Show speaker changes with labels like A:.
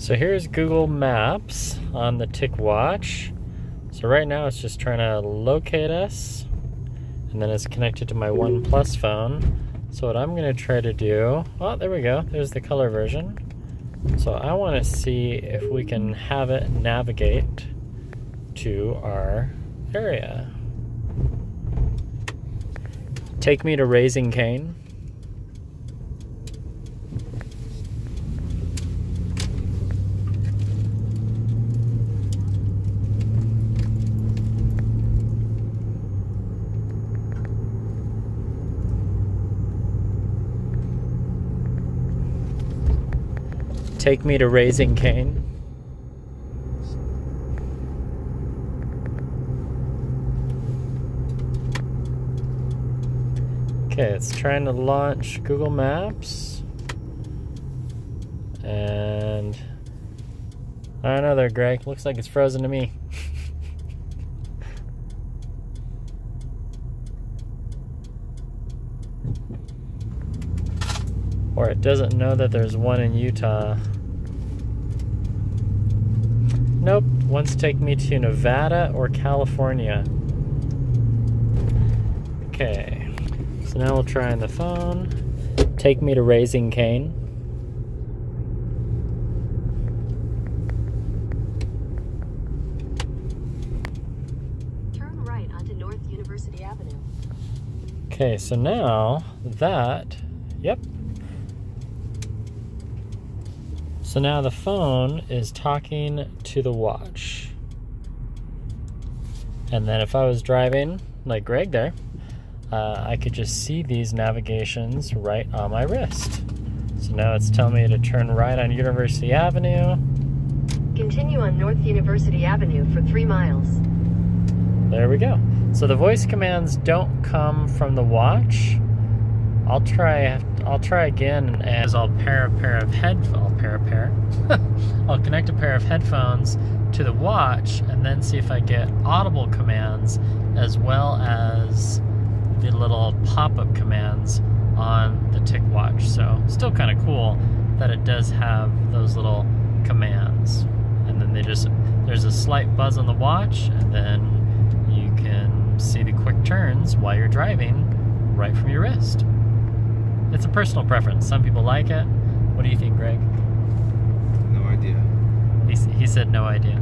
A: So here's Google Maps on the TicWatch. So right now it's just trying to locate us and then it's connected to my OnePlus phone. So what I'm gonna try to do, oh, there we go. There's the color version. So I wanna see if we can have it navigate to our area. Take me to Raising Cane. Take me to Raising Cane. Okay, it's trying to launch Google Maps. And I don't know there, Greg. Looks like it's frozen to me. or it doesn't know that there's one in Utah. Nope, wants to take me to Nevada or California. Okay, so now we'll try on the phone. Take me to Raising Cane.
B: Turn right onto North University Avenue.
A: Okay, so now that, yep. So now the phone is talking to the watch. And then if I was driving, like Greg there, uh, I could just see these navigations right on my wrist. So now it's telling me to turn right on University Avenue.
B: Continue on North University Avenue for three miles.
A: There we go. So the voice commands don't come from the watch. I'll try. I'll try again as I'll pair a pair of head. I'll pair a pair. I'll connect a pair of headphones to the watch and then see if I get audible commands as well as the little pop-up commands on the TicWatch. So still kind of cool that it does have those little commands. And then they just there's a slight buzz on the watch and then you can see the quick turns while you're driving right from your wrist. It's a personal preference. Some people like it. What do you think, Greg?
C: No idea.
A: He, he said no idea.